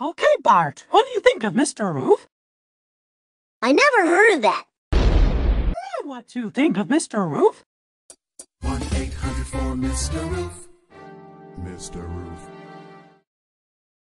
Okay, Bart, what do you think of Mr. Roof? I never heard of that. Hmm, what do you think of Mr. Roof? 1 800 Mr. Roof. Mr. Roof.